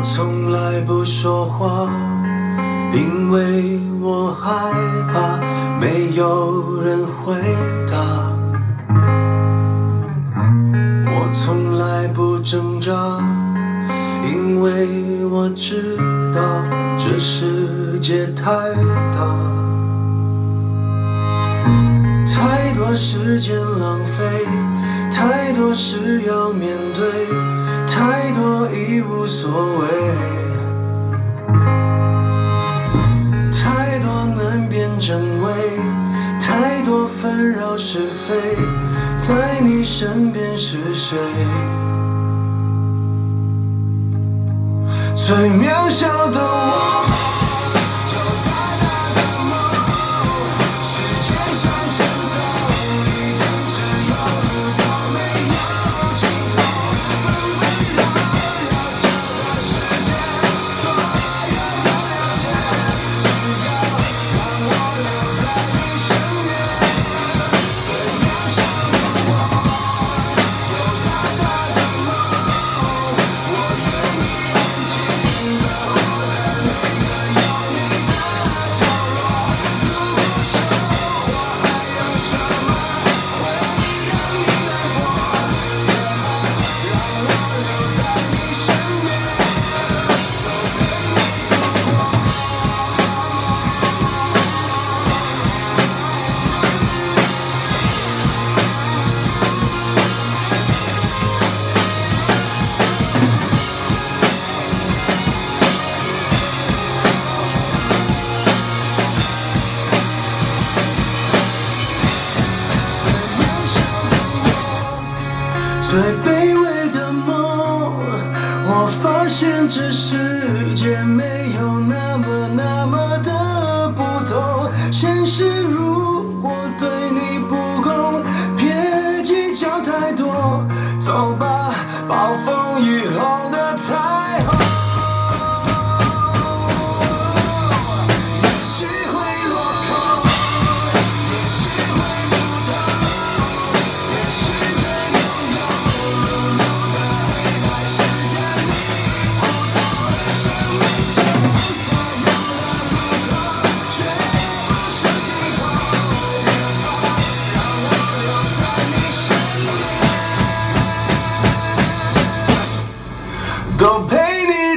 我从来不说话，因为我害怕没有人回答。我从来不挣扎，因为我知道这世界太大，太多时间浪费，太多事要面对，太多已无所谓，太多难辨真伪，太多纷扰是非，在你身边是谁？最渺小的我最卑微的梦，我发现这世界没有那么那么的不同。现实如果对你不公，别计较太多，走吧，So painting